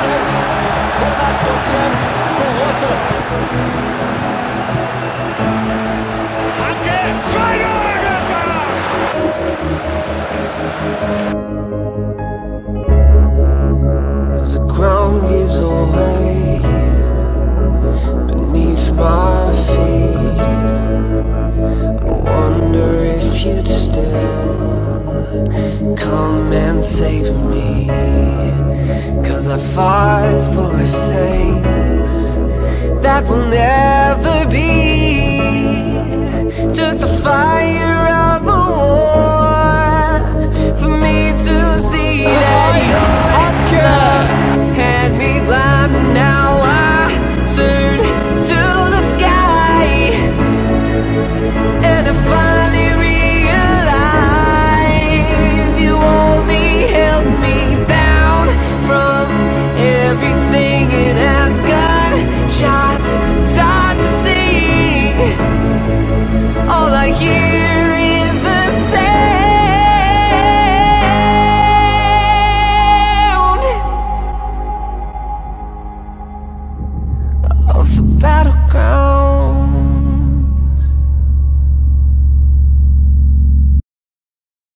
Prozent, 100 Prozent Borusse. Hanke, As the ground gives away beneath my feet, I wonder if you'd still come and save me. Cause I fight for things that will never be. about